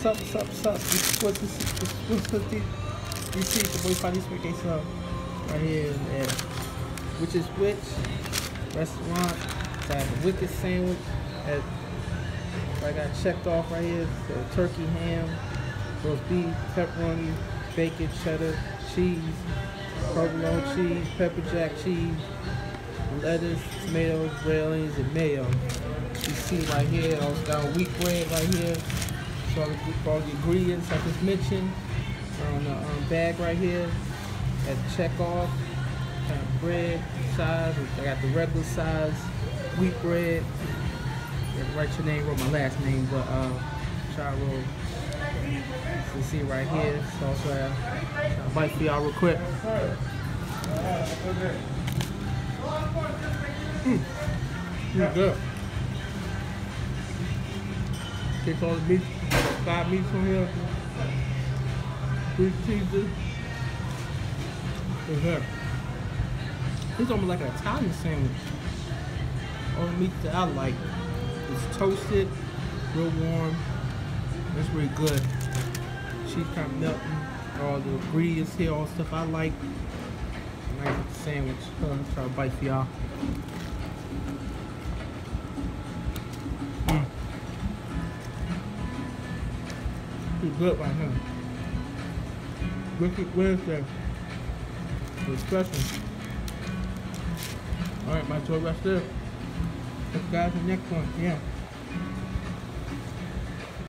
Sup, sup, sup. This is is. Is the boy finally speak they sub right here at Which's Wich restaurant. Got a wicked sandwich. At, I got checked off right here. So turkey ham, roast beef, pepperoni, bacon, cheddar, cheese, provolone cheese, pepper jack cheese, lettuce, tomatoes, onions, and mayo. You see right here, I also got wheat bread right here. So all the ingredients I just mentioned are on the um, bag right here. At check off, kind of bread size. I got the regular size wheat bread. Yeah, write your name, wrote my last name, but uh, try roll. You see right here. So also have a bite for y'all real quick. Mm. Mm, good. Take all the meat, five meats from here. Three cheeses. What's that? It's almost like an Italian sandwich. All the meat that I like is toasted, real warm. It's really good. Cheese kind of melting. All the ingredients here, all the stuff I like. Nice sandwich. Uh, try to bite for y'all. Pretty good right here. Wicked Wednesday. Special. Alright, my toy there. Catch you guys the next one. Yeah.